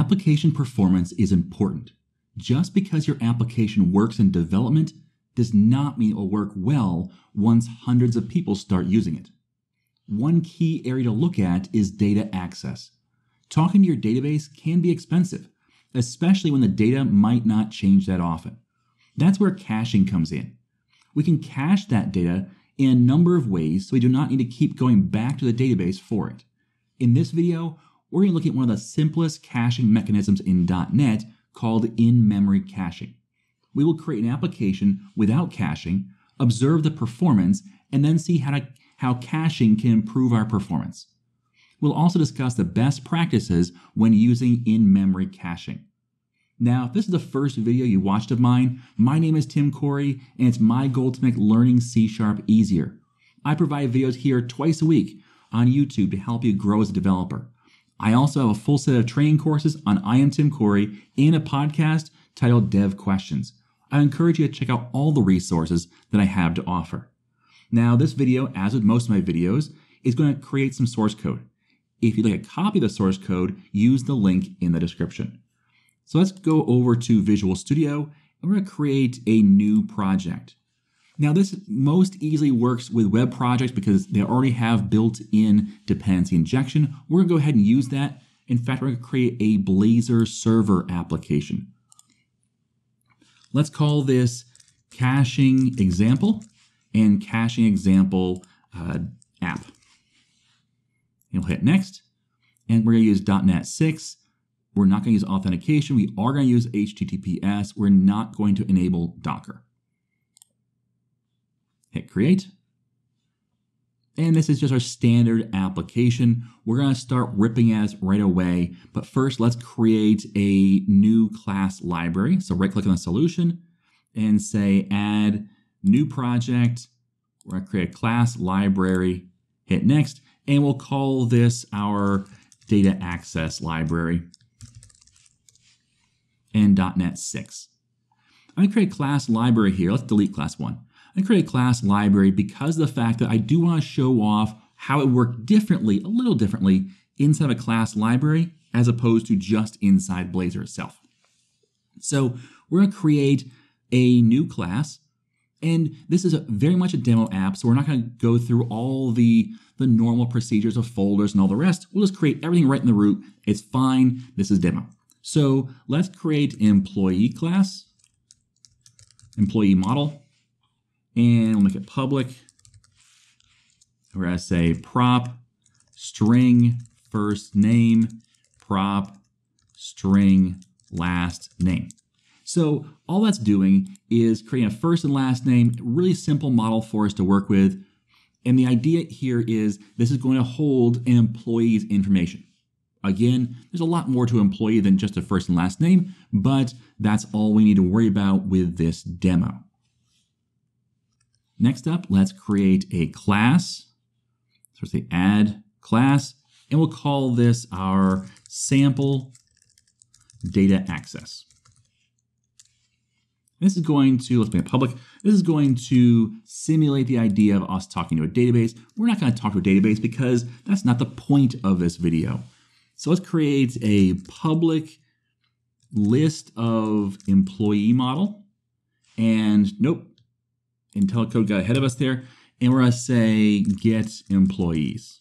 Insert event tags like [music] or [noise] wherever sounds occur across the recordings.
application performance is important. Just because your application works in development does not mean it will work well once hundreds of people start using it. One key area to look at is data access. Talking to your database can be expensive, especially when the data might not change that often. That's where caching comes in. We can cache that data in a number of ways so we do not need to keep going back to the database for it. In this video, we're going to look at one of the simplest caching mechanisms in .NET called in-memory caching. We will create an application without caching, observe the performance, and then see how, to, how caching can improve our performance. We'll also discuss the best practices when using in-memory caching. Now, if this is the first video you watched of mine, my name is Tim Corey, and it's my goal to make learning C Sharp easier. I provide videos here twice a week on YouTube to help you grow as a developer. I also have a full set of training courses on I Am Tim Corey and a podcast titled Dev Questions. I encourage you to check out all the resources that I have to offer. Now, this video, as with most of my videos, is going to create some source code. If you'd like a copy of the source code, use the link in the description. So let's go over to Visual Studio and we're going to create a new project. Now this most easily works with web projects because they already have built-in dependency injection. We're going to go ahead and use that. In fact, we're to create a Blazor server application. Let's call this caching example and caching example uh, app. And we'll hit next. And we're going to use .NET 6 we're not going to use authentication. We are going to use HTTPS. We're not going to enable Docker. Hit create. And this is just our standard application. We're going to start ripping as right away. But first, let's create a new class library. So right click on the solution and say add new project. We're to create a class library. Hit next. And we'll call this our data access library and .NET 6. I'm to create a class library here. Let's delete class 1. To create a class library because of the fact that I do want to show off how it worked differently, a little differently, inside a class library as opposed to just inside Blazor itself. So we're going to create a new class and this is very much a demo app, so we're not going to go through all the, the normal procedures of folders and all the rest. We'll just create everything right in the root. It's fine. This is demo. So let's create employee class, employee model, and we'll make it public. We're going to say prop string first name, prop string last name. So all that's doing is creating a first and last name, really simple model for us to work with. And the idea here is this is going to hold an employee's information. Again, there's a lot more to employee than just a first and last name, but that's all we need to worry about with this demo. Next up, let's create a class. So say add class, and we'll call this our sample data access. This is going to, let's make it public, this is going to simulate the idea of us talking to a database. We're not going to talk to a database because that's not the point of this video. So let's create a public list of employee model. And nope, IntelliCode got ahead of us there. And we're going to say get employees.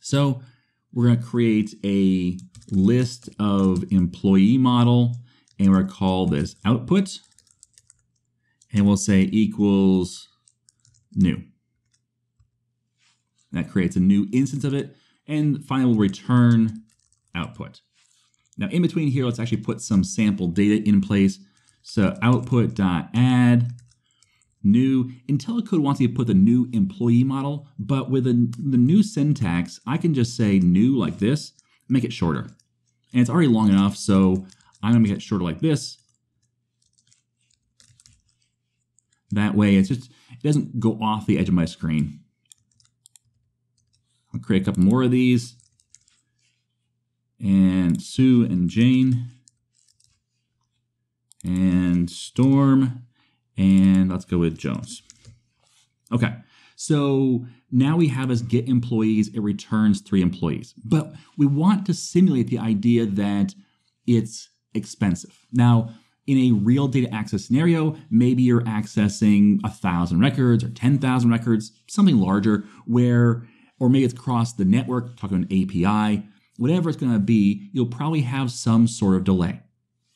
So we're going to create a list of employee model and we're going to call this output. And we'll say equals new. That creates a new instance of it. And finally, we'll return output. Now, in between here, let's actually put some sample data in place. So output.add new. IntelliCode wants me to put the new employee model, but with the, the new syntax, I can just say new like this, make it shorter. And it's already long enough, so I'm gonna make it shorter like this. That way, it's just, it doesn't go off the edge of my screen. I'll create a couple more of these. And Sue and Jane. And Storm. And let's go with Jones. Okay. So now we have as get employees, it returns three employees. But we want to simulate the idea that it's expensive. Now, in a real data access scenario, maybe you're accessing a thousand records or 10,000 records, something larger, where, or maybe it's across the network, talking an API, whatever it's going to be, you'll probably have some sort of delay.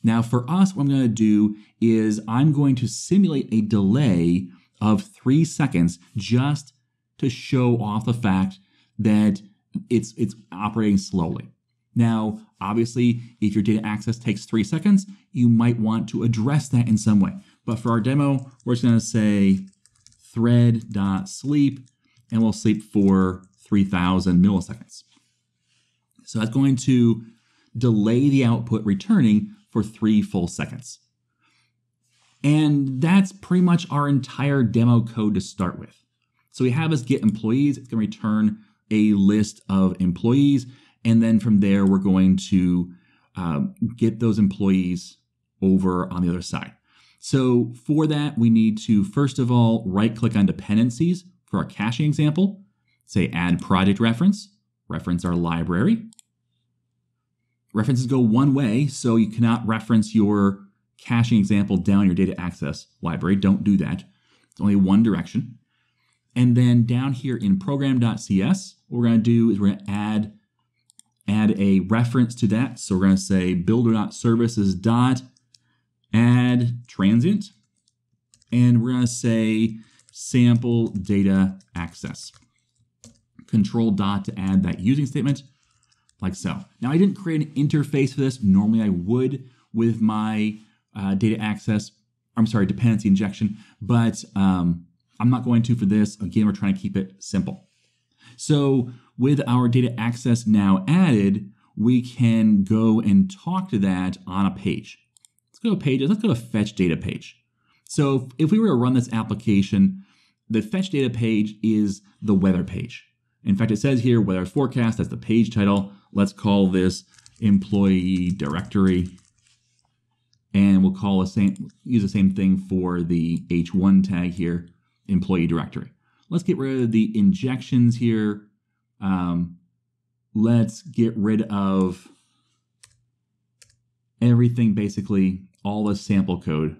Now, for us, what I'm going to do is I'm going to simulate a delay of three seconds just to show off the fact that it's it's operating slowly. Now, obviously, if your data access takes three seconds, you might want to address that in some way. But for our demo, we're just going to say thread.sleep, and we'll sleep for 3000 milliseconds. So that's going to delay the output returning for three full seconds. And that's pretty much our entire demo code to start with. So we have us get employees, it's going to return a list of employees. And then from there, we're going to um, get those employees over on the other side. So for that, we need to first of all right click on dependencies for our caching example, say add project reference, reference our library. References go one way, so you cannot reference your caching example down your data access library. Don't do that. It's only one direction. And then down here in program.cs, what we're going to do is we're going to add add a reference to that. So we're going to say builder.services dot add transient. And we're going to say sample data access. Control dot to add that using statement like so. Now I didn't create an interface for this. Normally I would with my uh, data access, I'm sorry, dependency injection, but um, I'm not going to for this. Again, we're trying to keep it simple. So with our data access now added, we can go and talk to that on a page. Let's go to pages. Let's go to fetch data page. So if we were to run this application, the fetch data page is the weather page. In fact, it says here weather forecast, that's the page title. Let's call this employee directory. And we'll call the same, use the same thing for the H1 tag here, employee directory. Let's get rid of the injections here. Um, let's get rid of everything, basically all the sample code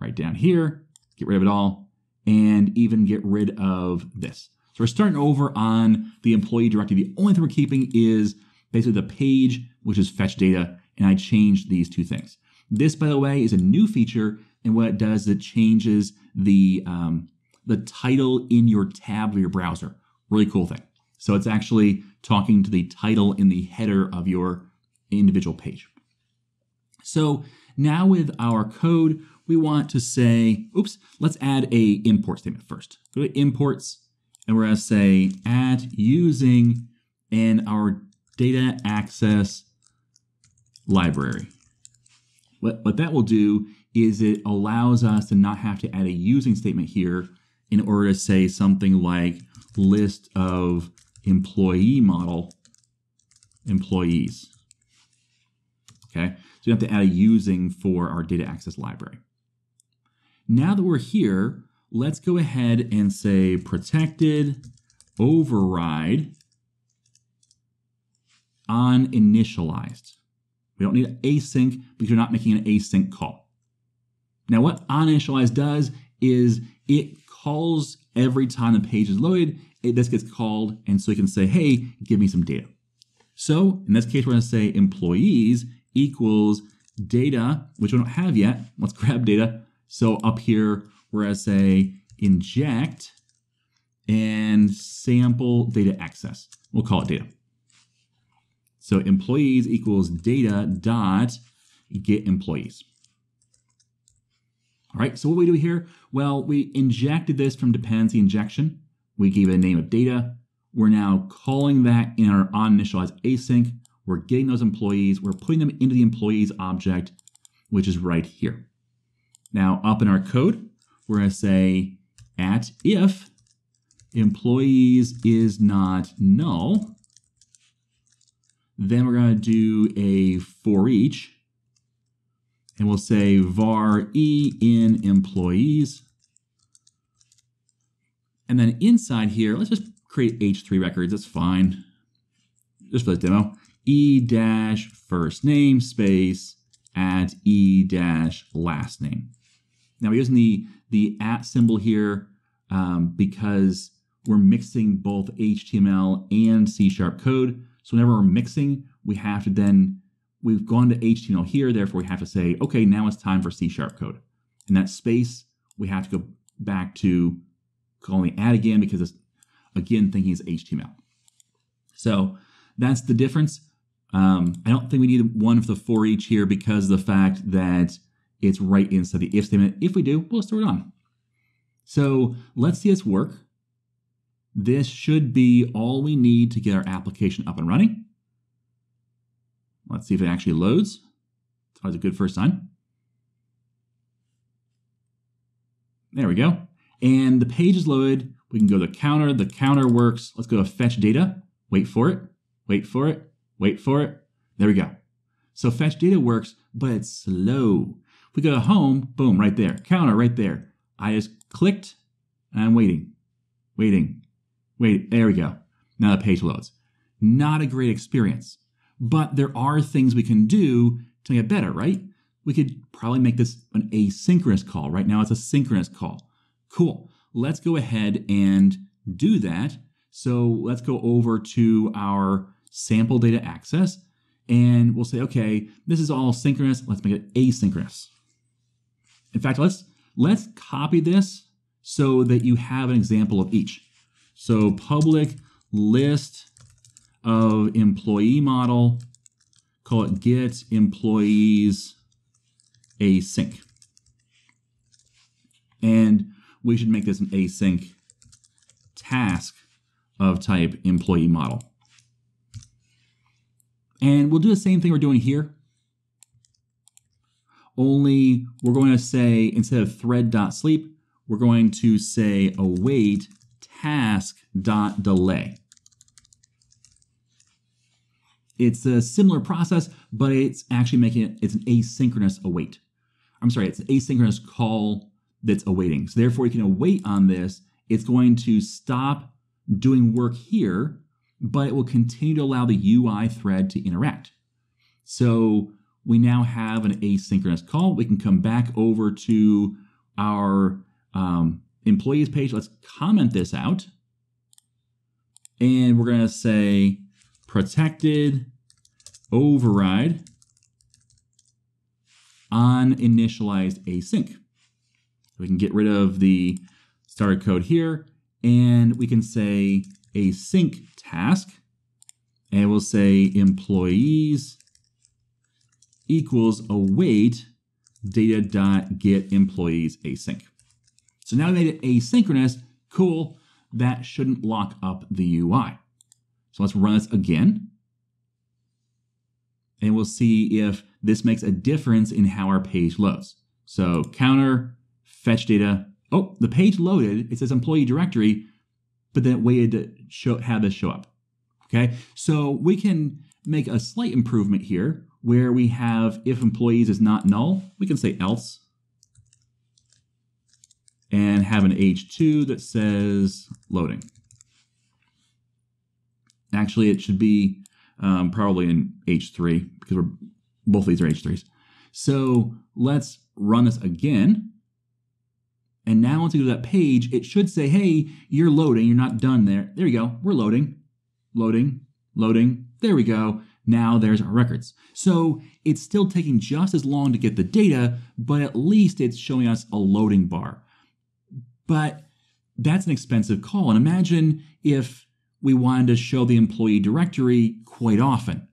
right down here. Get rid of it all and even get rid of this. So we're starting over on the employee directory. The only thing we're keeping is basically the page, which is fetch data, and I changed these two things. This, by the way, is a new feature, and what it does is it changes the um, the title in your tab of your browser. Really cool thing. So it's actually talking to the title in the header of your individual page. So now with our code, we want to say, oops, let's add a import statement first. Go to imports, and we're going to say at using in our data access library. What, what that will do is it allows us to not have to add a using statement here in order to say something like list of employee model employees. Okay, so you have to add a using for our data access library. Now that we're here, let's go ahead and say protected override on initialized. We don't need async because you're not making an async call. Now, what on initialized does is it calls every time the page is loaded, it, this gets called, and so you can say, hey, give me some data. So in this case, we're going to say employees equals data, which we don't have yet. Let's [laughs] grab data. So up here, going to say inject and sample data access. We'll call it data. So employees equals data dot get employees. All right, so what we do here? Well, we injected this from dependency injection. We gave it a name of data. We're now calling that in our on initialized async. We're getting those employees. We're putting them into the employees object, which is right here. Now, up in our code, going to say at if employees is not null, then we're going to do a for each, and we'll say var e in employees And then inside here, let's just create H3 records. That's fine. Just for this demo, E dash first name space at E dash last name. Now we're using the, the at symbol here um, because we're mixing both HTML and C sharp code. So whenever we're mixing, we have to then, we've gone to HTML here, therefore we have to say, okay, now it's time for C sharp code. In that space, we have to go back to calling add again because it's, again, thinking it's HTML. So that's the difference. Um, I don't think we need one for the for each here because of the fact that it's right inside the if statement. If we do, we'll throw it on. So let's see this work. This should be all we need to get our application up and running. Let's see if it actually loads. It's always a good first sign. There we go. And the page is loaded. We can go to the counter. The counter works. Let's go to fetch data. Wait for it. Wait for it. Wait for it. There we go. So fetch data works, but it's slow. We go to home, boom, right there. Counter right there. I just clicked and I'm waiting, waiting, wait. There we go. Now the page loads. Not a great experience, but there are things we can do to make it better, right? We could probably make this an asynchronous call. Right now it's a synchronous call. Cool. Let's go ahead and do that. So let's go over to our sample data access and we'll say, okay, this is all synchronous. Let's make it asynchronous. In fact, let's let's copy this so that you have an example of each. So public list of employee model, call it get employees async. And we should make this an async task of type employee model. And we'll do the same thing we're doing here. Only we're going to say, instead of thread.sleep, we're going to say await task.delay. It's a similar process, but it's actually making it, it's an asynchronous await. I'm sorry, it's an asynchronous call that's awaiting. So therefore you can await on this. It's going to stop doing work here, but it will continue to allow the UI thread to interact. So we now have an asynchronous call. We can come back over to our um, employees page. Let's comment this out. And we're going to say protected override on initialized async. We can get rid of the starter code here and we can say async task and we'll say employees equals await data dot get employees async. So now we made it asynchronous. Cool. That shouldn't lock up the UI. So let's run this again. And we'll see if this makes a difference in how our page loads. So counter, fetch data. Oh, the page loaded. It says employee directory, but then it waited to show, have this show up. Okay, so we can make a slight improvement here where we have if employees is not null, we can say else and have an H2 that says loading. Actually, it should be um, probably in H3 because we're both of these are H3s. So let's run this again. And now once we go to that page, it should say, hey, you're loading. You're not done there. There you go. We're loading, loading, loading. There we go. Now there's our records. So it's still taking just as long to get the data, but at least it's showing us a loading bar. But that's an expensive call. And imagine if we wanted to show the employee directory quite often.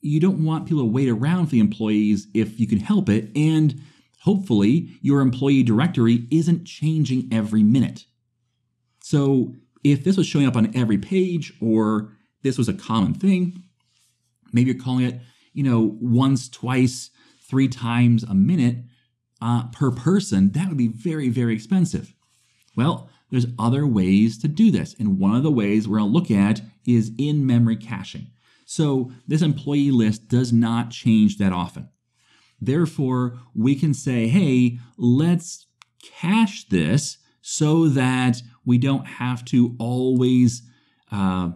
You don't want people to wait around for the employees if you can help it. And hopefully, your employee directory isn't changing every minute. So if this was showing up on every page or this was a common thing, maybe you're calling it, you know, once, twice, three times a minute uh, per person, that would be very, very expensive. Well, there's other ways to do this. And one of the ways we're going to look at is in memory caching. So this employee list does not change that often. Therefore, we can say, hey, let's cache this so that we don't have to always uh,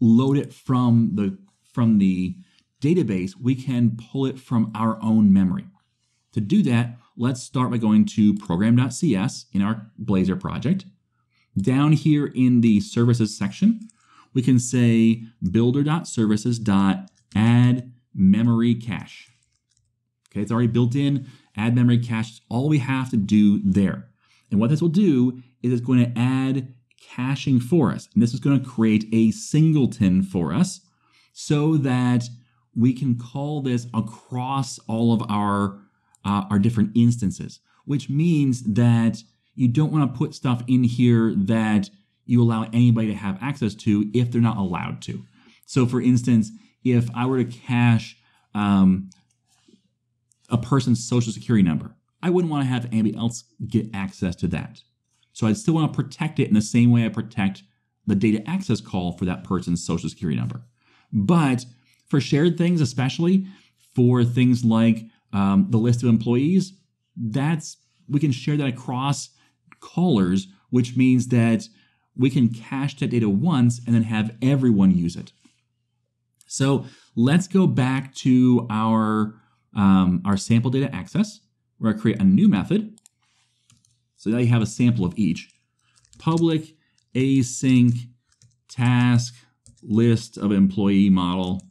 load it from the from the database. We can pull it from our own memory. To do that, let's start by going to program.cs in our Blazor project. Down here in the services section, we can say builder.services.add memory cache. Okay, it's already built in. Add memory cache is all we have to do there. And what this will do is it's going to add caching for us. And this is going to create a singleton for us so that we can call this across all of our, uh, our different instances, which means that you don't want to put stuff in here that you allow anybody to have access to if they're not allowed to. So, for instance, if I were to cache um, a person's social security number, I wouldn't want to have anybody else get access to that. So, I'd still want to protect it in the same way I protect the data access call for that person's social security number. But for shared things, especially for things like um, the list of employees, that's we can share that across callers, which means that we can cache that data once and then have everyone use it. So let's go back to our, um, our sample data access. We're to create a new method. So now you have a sample of each. Public async task list of employee model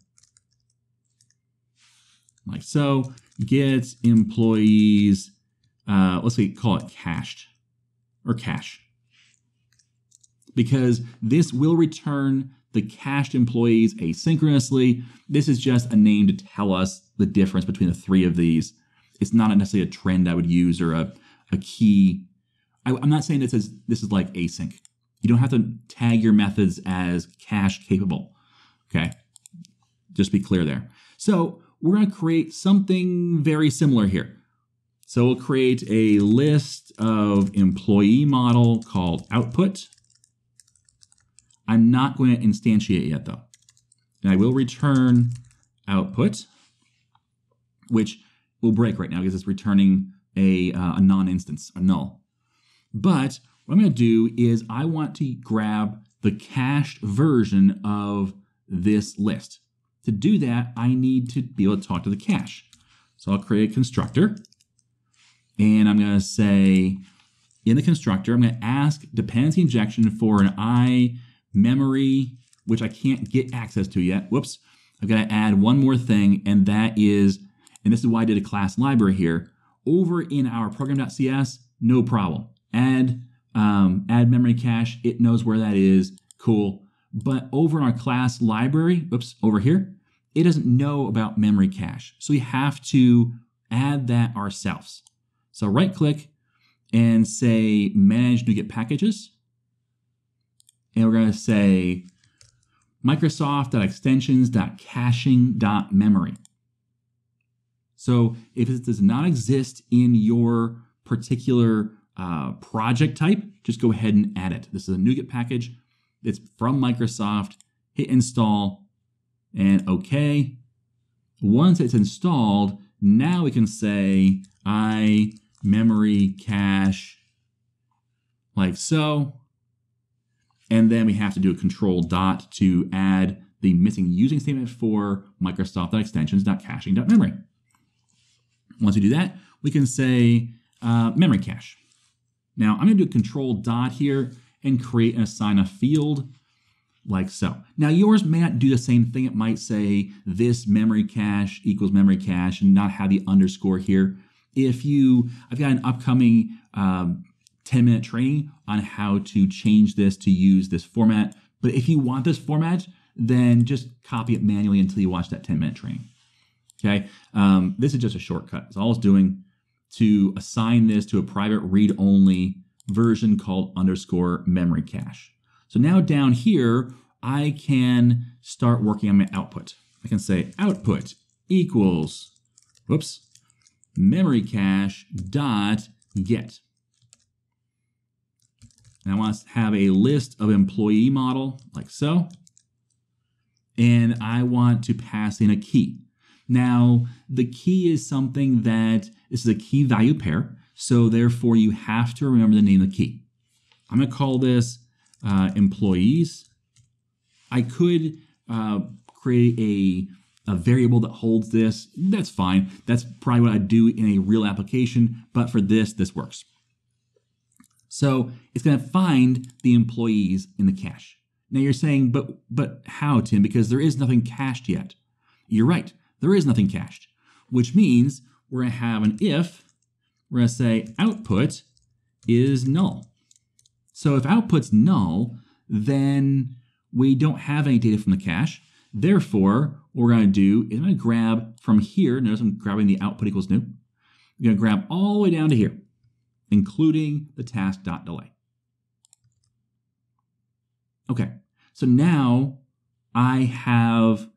like so. Get employees, uh, let's say call it cached or cache because this will return the cached employees asynchronously. This is just a name to tell us the difference between the three of these. It's not necessarily a trend I would use or a, a key. I, am not saying this is this is like async. You don't have to tag your methods as cache capable. Okay, just be clear there. So we're going to create something very similar here. So we'll create a list of employee model called output. I'm not going to instantiate yet though. And I will return output, which will break right now because it's returning a, uh, a non-instance, a null. But what I'm going to do is I want to grab the cached version of this list. To do that, I need to be able to talk to the cache. So I'll create a constructor. And I'm going to say in the constructor, I'm going to ask dependency injection for an i memory, which I can't get access to yet. Whoops. I've got to add one more thing, and that is, and this is why I did a class library here. Over in our program.cs, no problem. Add um, add memory cache. It knows where that is. Cool. But over in our class library, oops, over here, it doesn't know about memory cache. So we have to add that ourselves. So right click and say manage NuGet packages. And we're to say microsoft.extensions.caching.memory. So if it does not exist in your particular uh, project type, just go ahead and add it. This is a NuGet package. It's from Microsoft. Hit install and OK. Once it's installed, now we can say I memory cache like so. And then we have to do a control dot to add the missing using statement for Microsoft.extensions.caching.memory. Once we do that, we can say uh, memory cache. Now I'm going to do control dot here and create and assign a field like so. Now yours may not do the same thing. It might say this memory cache equals memory cache and not have the underscore here. If you, I've got an upcoming um, 10 minute training on how to change this to use this format. But if you want this format, then just copy it manually until you watch that 10 minute training. Okay, um, this is just a shortcut. It's all it's doing to assign this to a private read only version called underscore memory cache. So now down here, I can start working on my output. I can say output equals, whoops, memory cache dot get. And I want to have a list of employee model like so. And I want to pass in a key. Now, the key is something that this is a key value pair. So therefore you have to remember the name of the key. I'm going to call this uh, employees. I could uh, create a, a variable that holds this. That's fine. That's probably what I'd do in a real application, but for this, this works. So it's going to find the employees in the cache. Now you're saying, but but how, Tim? Because there is nothing cached yet. You're right. There is nothing cached, which means we're going to have an if. We're going to say output is null. So if output's null, then we don't have any data from the cache. Therefore, what we're going to do is I'm going to grab from here. Notice I'm grabbing the output equals new. I'm going to grab all the way down to here, including the task.delay. Okay, so now I have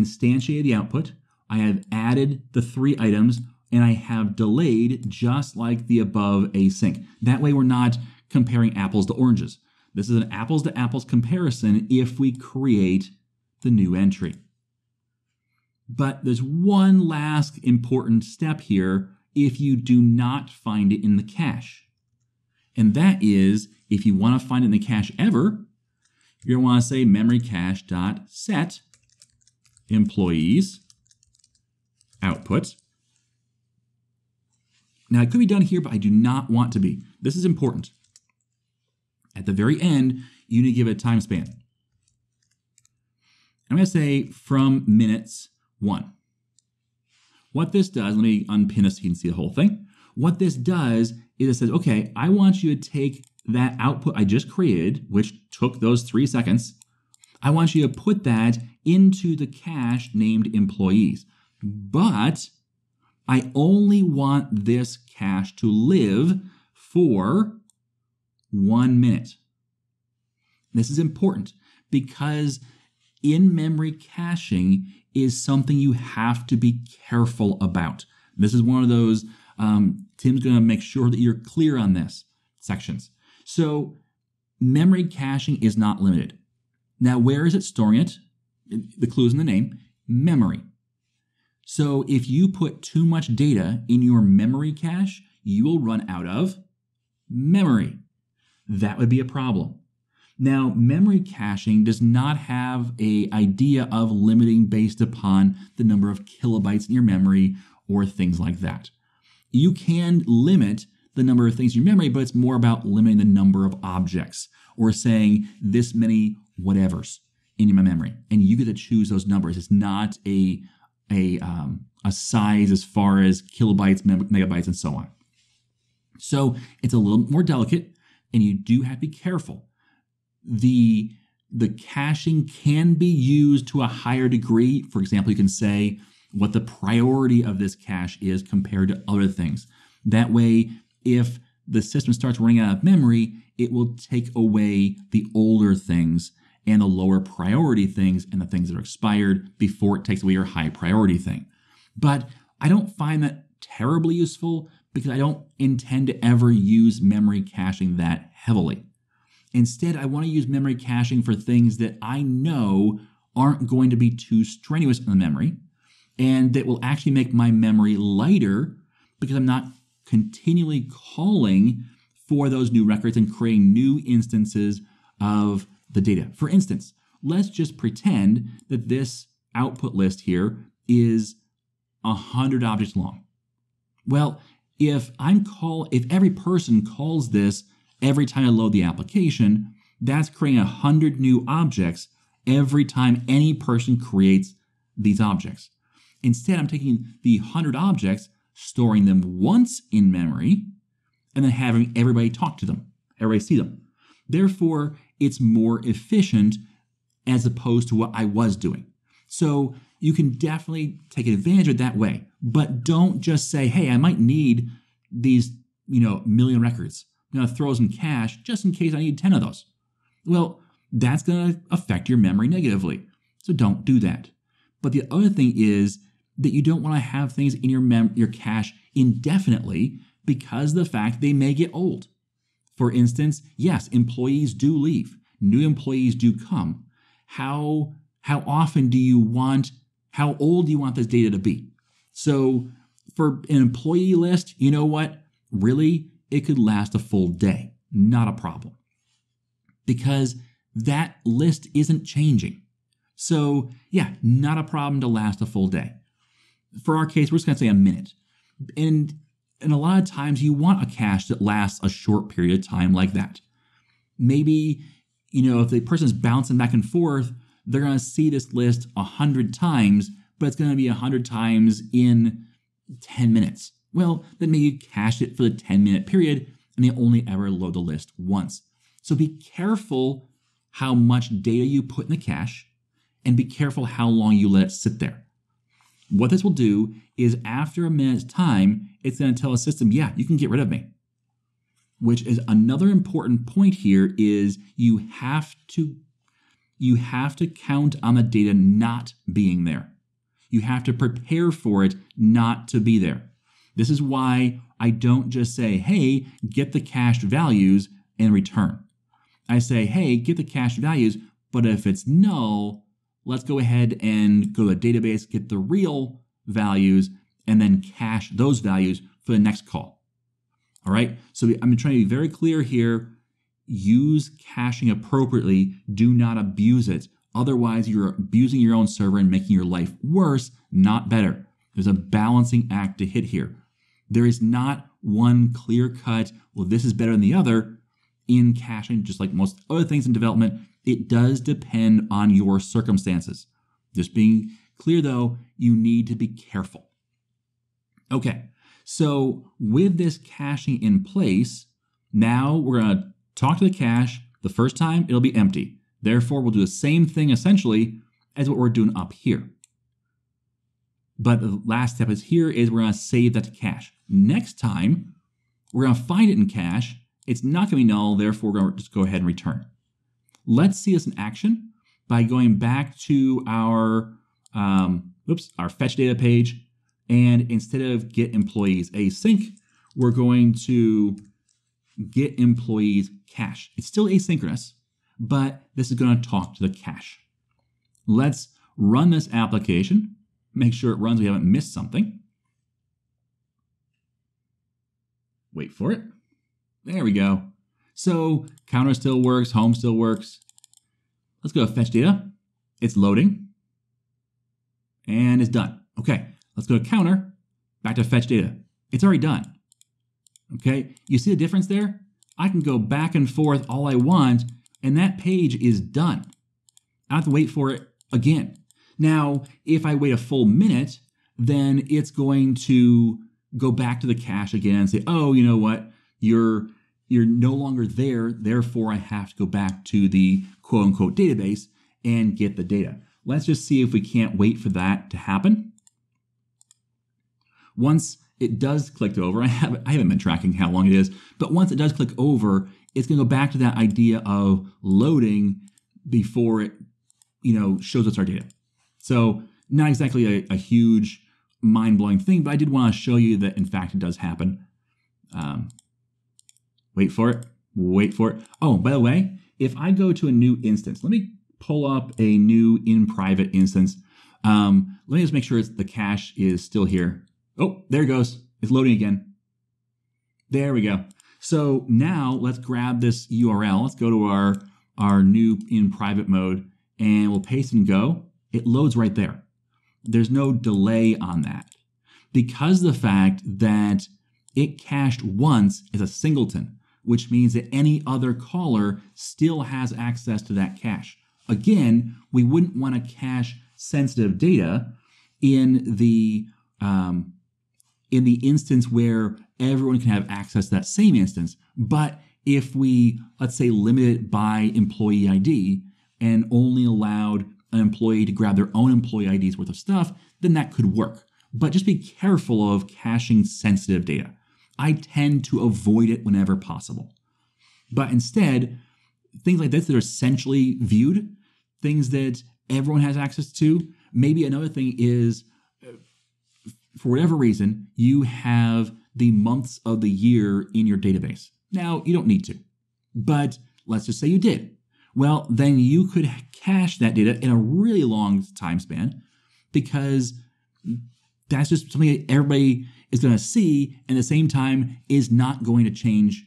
instantiated the output. I have added the three items and I have delayed just like the above async. That way we're not comparing apples to oranges. This is an apples to apples comparison if we create the new entry. But there's one last important step here if you do not find it in the cache. And that is if you want to find it in the cache ever, you're going to want to say memory cache dot set employees output. Now it could be done here, but I do not want to be. This is important. At the very end, you need to give it a time span. I'm going to say from minutes one. What this does, let me unpin this so you can see the whole thing. What this does is it says, okay, I want you to take that output I just created, which took those three seconds. I want you to put that into the cache named employees. But I only want this cache to live for one minute. This is important because in memory caching is something you have to be careful about. This is one of those, um, Tim's going to make sure that you're clear on this sections. So, memory caching is not limited. Now, where is it storing it? The clue is in the name memory. So, if you put too much data in your memory cache, you will run out of memory that would be a problem. Now, memory caching does not have a idea of limiting based upon the number of kilobytes in your memory or things like that. You can limit the number of things in your memory, but it's more about limiting the number of objects or saying this many whatevers in my memory, and you get to choose those numbers. It's not a a um, a size as far as kilobytes, megabytes, and so on. So it's a little more delicate and you do have to be careful. The the caching can be used to a higher degree. For example, you can say what the priority of this cache is compared to other things. That way, if the system starts running out of memory, it will take away the older things and the lower priority things and the things that are expired before it takes away your high priority thing. But I don't find that terribly useful because I don't intend to ever use memory caching that heavily. Instead, I want to use memory caching for things that I know aren't going to be too strenuous in the memory and that will actually make my memory lighter because I'm not continually calling for those new records and creating new instances of the data. For instance, let's just pretend that this output list here is 100 objects long. Well, if I'm call if every person calls this every time I load the application, that's creating a hundred new objects every time any person creates these objects. Instead, I'm taking the hundred objects, storing them once in memory, and then having everybody talk to them, everybody see them. Therefore, it's more efficient as opposed to what I was doing. So you can definitely take advantage of it that way. But don't just say, hey, I might need these, you know, million records. I'm going to throw some cache just in case I need 10 of those. Well, that's going to affect your memory negatively. So don't do that. But the other thing is that you don't want to have things in your mem- your cache indefinitely because the fact they may get old. For instance, yes, employees do leave. New employees do come. How how often do you want how old do you want this data to be? So for an employee list, you know what? Really, it could last a full day. not a problem. Because that list isn't changing. So, yeah, not a problem to last a full day. For our case, we're just going to say a minute. And and a lot of times you want a cache that lasts a short period of time like that. Maybe, you know, if the person's bouncing back and forth, they're going to see this list a hundred times, but it's going to be a hundred times in 10 minutes. Well, then maybe you cache it for the 10 minute period and they only ever load the list once. So be careful how much data you put in the cache and be careful how long you let it sit there. What this will do is after a minute's time, it's going to tell a system, yeah, you can get rid of me. Which is another important point here is you have to you have to count on the data not being there. You have to prepare for it not to be there. This is why I don't just say, hey, get the cached values and return. I say, hey, get the cached values, but if it's null, let's go ahead and go to the database, get the real values, and then cache those values for the next call. All right, so I'm trying to be very clear here. Use caching appropriately, do not abuse it. Otherwise, you're abusing your own server and making your life worse, not better. There's a balancing act to hit here. There is not one clear cut, well, this is better than the other in caching, just like most other things in development. It does depend on your circumstances. Just being clear though, you need to be careful. Okay, so with this caching in place, now we're going to talk to the cache. The first time it'll be empty. Therefore, we'll do the same thing essentially as what we're doing up here. But the last step is here is we're going to save that to cache. Next time, we're going to find it in cache. It's not going to be null, therefore we're going to just go ahead and return. Let's see this in action by going back to our, um, oops, our fetch data page. And instead of get employees async, we're going to get employees cache. It's still asynchronous, but this is going to talk to the cache. Let's run this application, make sure it runs, we haven't missed something. Wait for it. There we go. So counter still works, home still works. Let's go fetch data. It's loading. And it's done. Okay, let's go to counter, back to fetch data. It's already done. Okay, you see the difference there? I can go back and forth all I want, and that page is done. I have to wait for it again. Now, if I wait a full minute, then it's going to go back to the cache again and say, oh, you know what? You're you're no longer there, therefore I have to go back to the quote unquote database and get the data. Let's just see if we can't wait for that to happen. Once it does click over, [laughs] I haven't, I haven't been tracking how long it is, but once it does click over, it's going to go back to that idea of loading before it, you know, shows us our data. So not exactly a, a huge mind-blowing thing, but I did want to show you that in fact it does happen. Um, Wait for it. Wait for it. Oh, by the way, if I go to a new instance, let me pull up a new in private instance. Um, let me just make sure the cache is still here. Oh, there it goes. It's loading again. There we go. So now let's grab this URL. Let's go to our, our new in private mode and we'll paste and go. It loads right there. There's no delay on that because the fact that it cached once is a singleton which means that any other caller still has access to that cache. Again, we wouldn't want to cache sensitive data in the um, in the instance where everyone can have access to that same instance. But if we, let's say, limit it by employee ID and only allowed an employee to grab their own employee ID's worth of stuff, then that could work. But just be careful of caching sensitive data. I tend to avoid it whenever possible. But instead, things like this that are centrally viewed, things that everyone has access to. Maybe another thing is, for whatever reason, you have the months of the year in your database. Now, you don't need to, but let's just say you did. Well, then you could cache that data in a really long time span because that's just something that everybody is going to see and at the same time is not going to change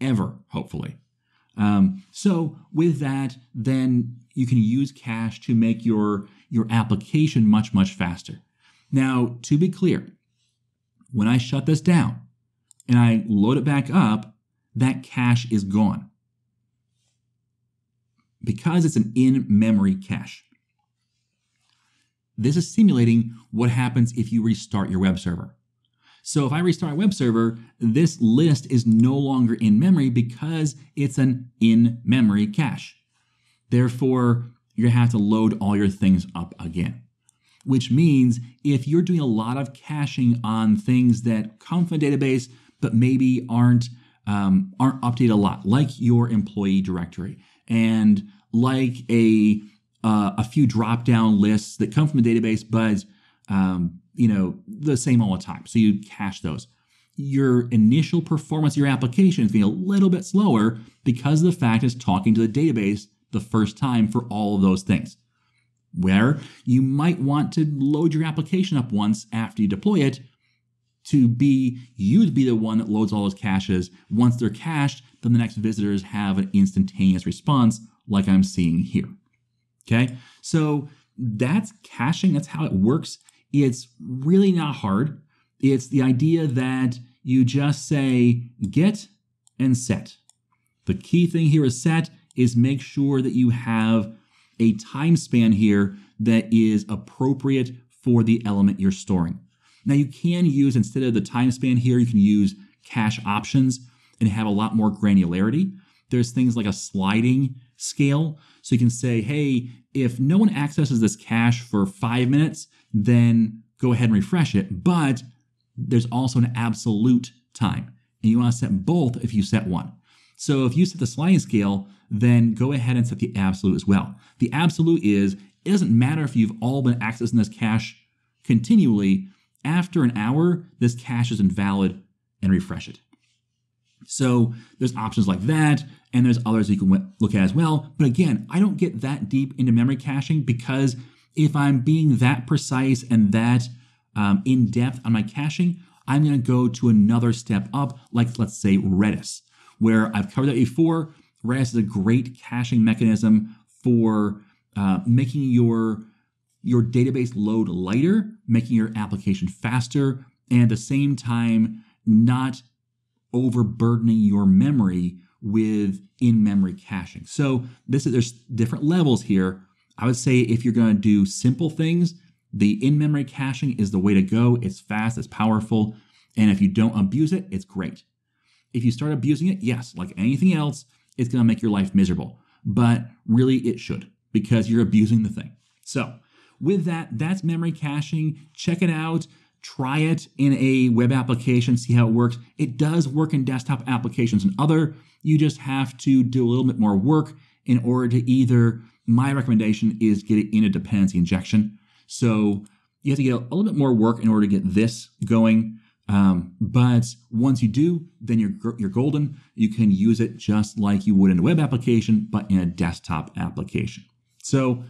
ever, hopefully. Um, so with that, then you can use cache to make your, your application much, much faster. Now, to be clear, when I shut this down and I load it back up, that cache is gone because it's an in-memory cache. This is simulating what happens if you restart your web server. So if I restart a web server, this list is no longer in memory because it's an in-memory cache. Therefore, gonna have to load all your things up again. Which means if you're doing a lot of caching on things that come from a database but maybe aren't um, aren't updated a lot, like your employee directory and like a uh, a few drop down lists that come from a database, but um, you know the same all the time. So you cache those. Your initial performance of your application is being a little bit slower because of the fact it's talking to the database the first time for all of those things. Where you might want to load your application up once after you deploy it to be you to be the one that loads all those caches. Once they're cached, then the next visitors have an instantaneous response like I'm seeing here. Okay, so that's caching, that's how it works. It's really not hard. It's the idea that you just say get and set. The key thing here is set is make sure that you have a time span here that is appropriate for the element you're storing. Now you can use, instead of the time span here, you can use cache options and have a lot more granularity. There's things like a sliding scale. So you can say, hey, if no one accesses this cache for five minutes, then go ahead and refresh it. But there's also an absolute time. And you want to set both if you set one. So if you set the sliding scale, then go ahead and set the absolute as well. The absolute is it doesn't matter if you've all been accessing this cache continually. After an hour, this cache is invalid and refresh it. So there's options like that, and there's others you can look at as well. But again, I don't get that deep into memory caching because if I'm being that precise and that um, in depth on my caching, I'm going to go to another step up, like let's say Redis, where I've covered that before. Redis is a great caching mechanism for uh, making your your database load lighter, making your application faster, and at the same time not overburdening your memory with in-memory caching. So this is there's different levels here. I would say if you're going to do simple things, the in-memory caching is the way to go. It's fast, it's powerful, and if you don't abuse it, it's great. If you start abusing it, yes, like anything else, it's going to make your life miserable. But really it should because you're abusing the thing. So, with that, that's memory caching. Check it out. Try it in a web application, see how it works. It does work in desktop applications and other. You just have to do a little bit more work in order to either, my recommendation is get it in a dependency injection. So you have to get a little bit more work in order to get this going. Um, but once you do, then you're you're golden. You can use it just like you would in a web application, but in a desktop application. So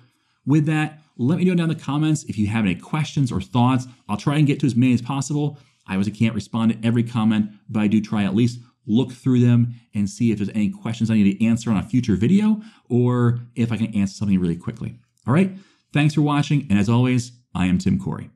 with that, let me know down in the comments if you have any questions or thoughts. I'll try and get to as many as possible. I obviously can't respond to every comment, but I do try at least look through them and see if there's any questions I need to answer on a future video or if I can answer something really quickly. All right. Thanks for watching. And as always, I am Tim Corey.